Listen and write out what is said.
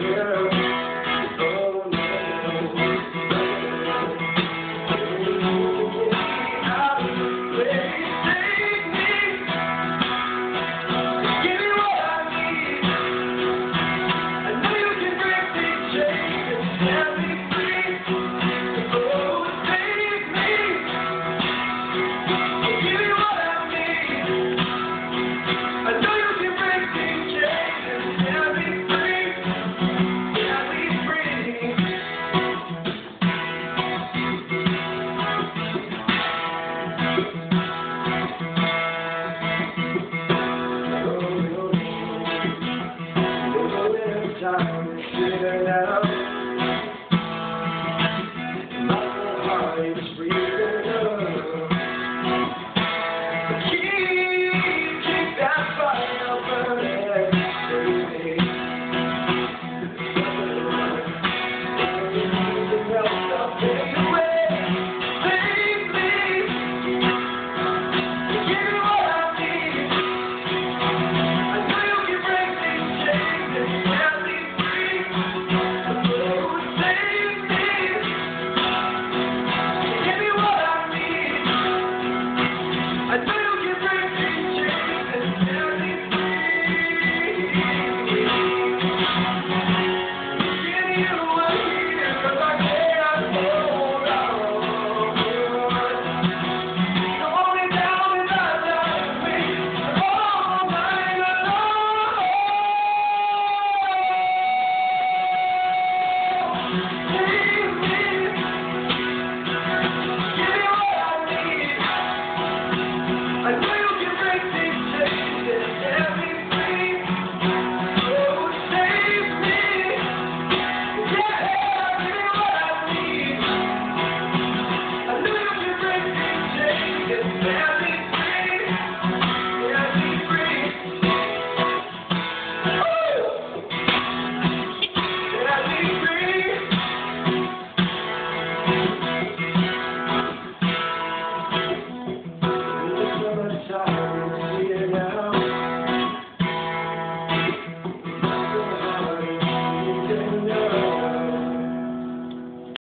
time